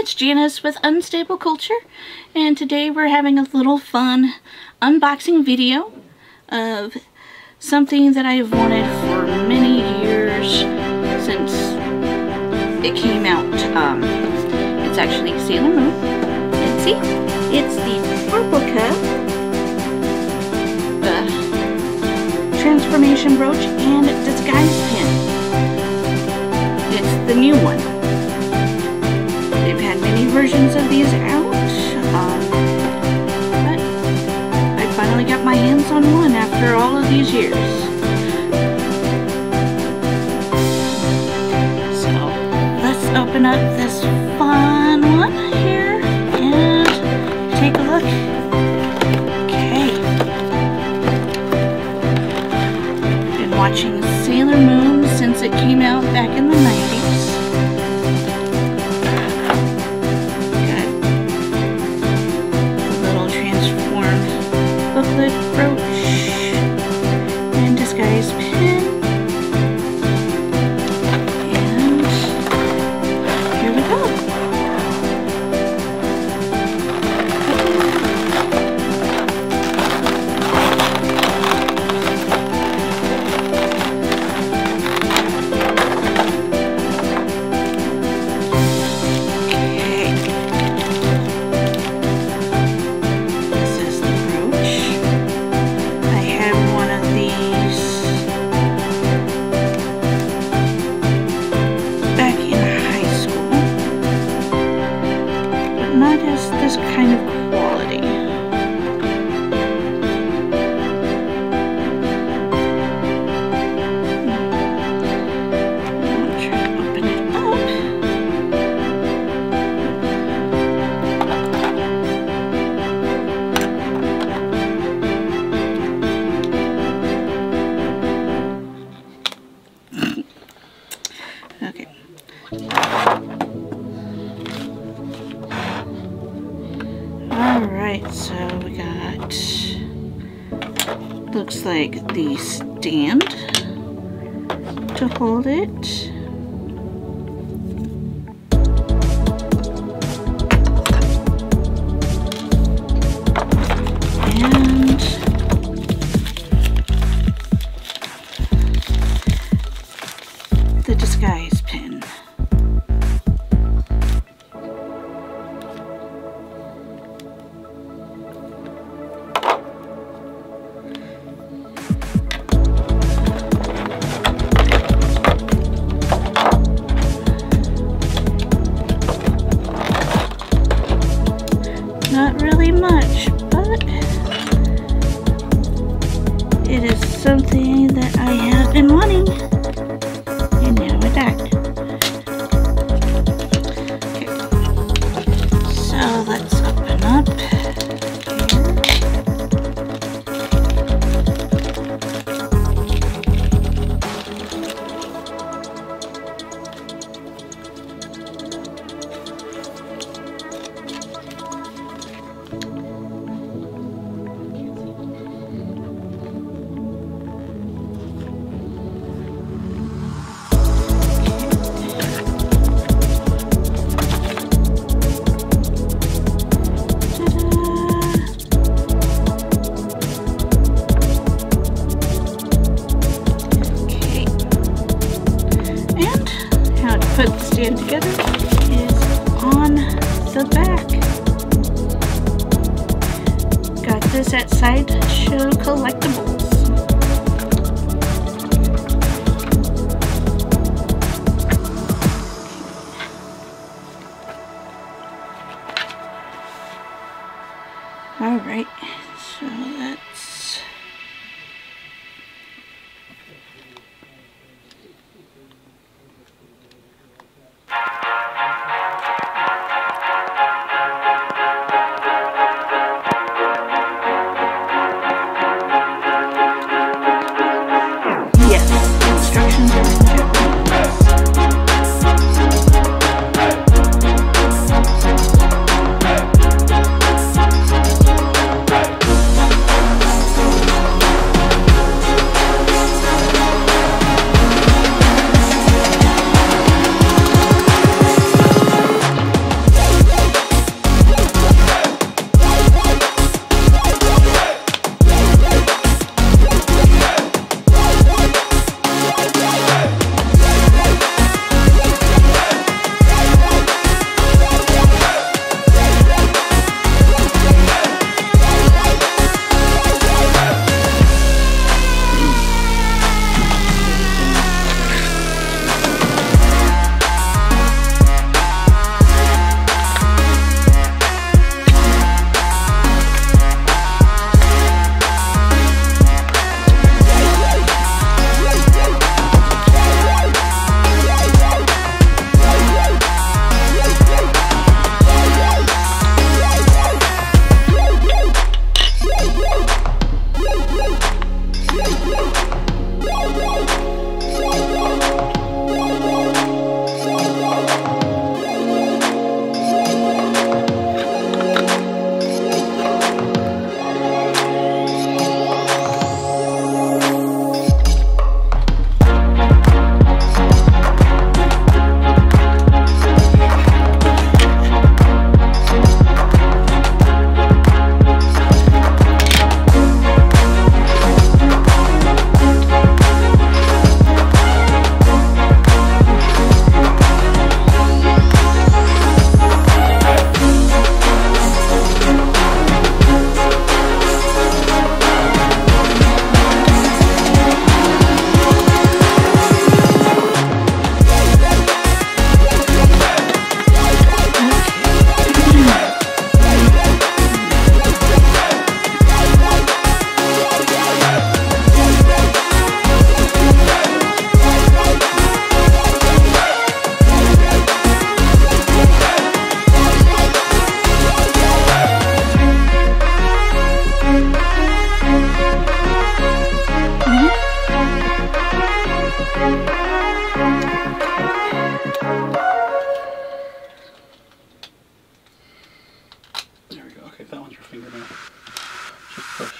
It's Janice with Unstable Culture and today we're having a little fun unboxing video of something that I've wanted for many years since it came out. Um, it's actually Sailor Moon. See, it's the Purple Cup, the Transformation Brooch, and Disguise Pen. It's the new one versions of these out. Um, but I finally got my hands on one after all of these years. So let's open up this fun one here and take a look. Okay. Been watching Sailor Moon since it came out back in the stand to hold it. Not Got this at Sideshow Collectibles. that one's your fingernail. Just push.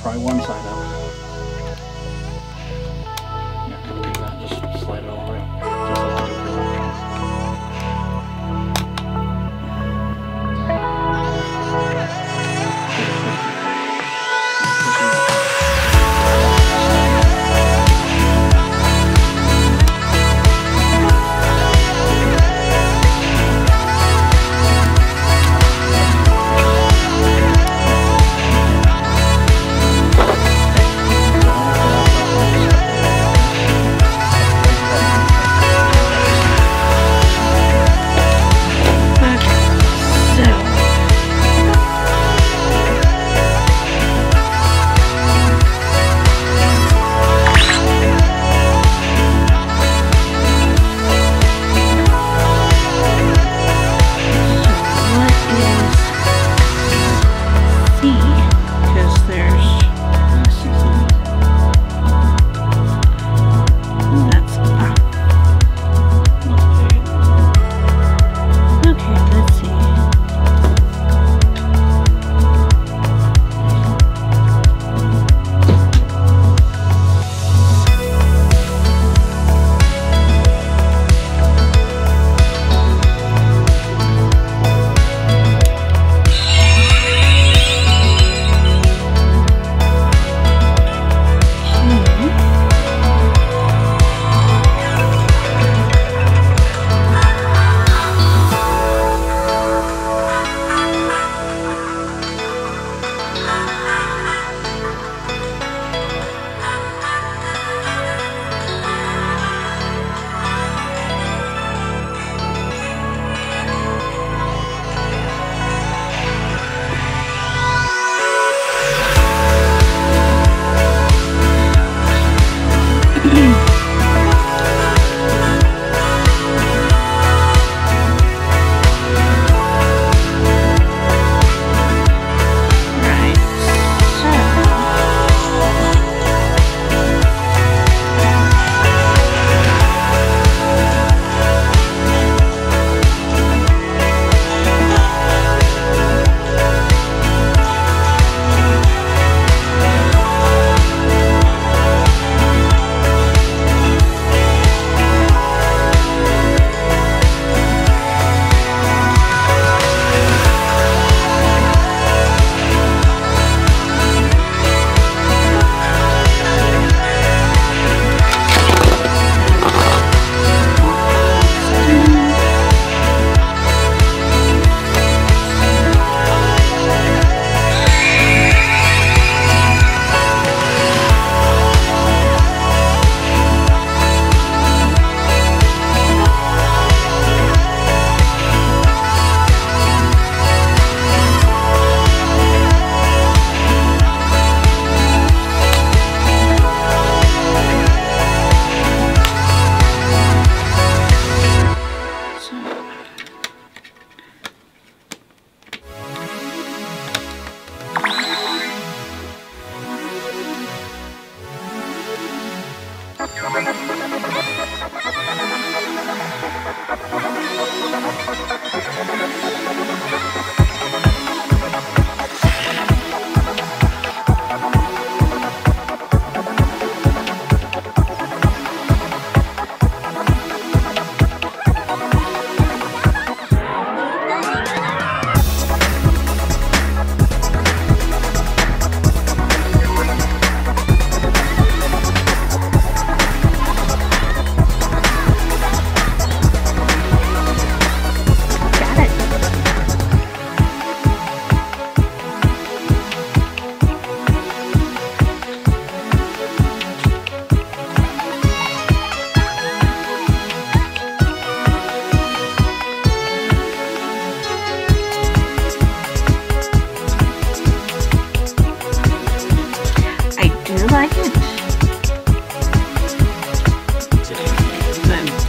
probably one side up.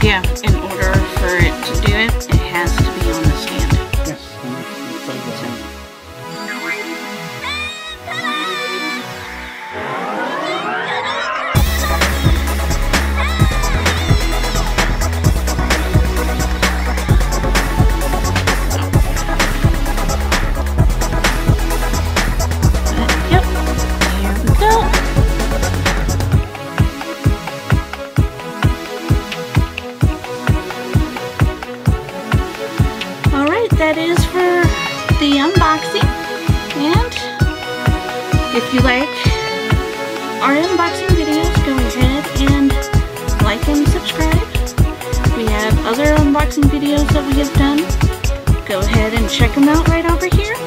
Yeah. that is for the unboxing. And if you like our unboxing videos, go ahead and like and subscribe. We have other unboxing videos that we have done. Go ahead and check them out right over here.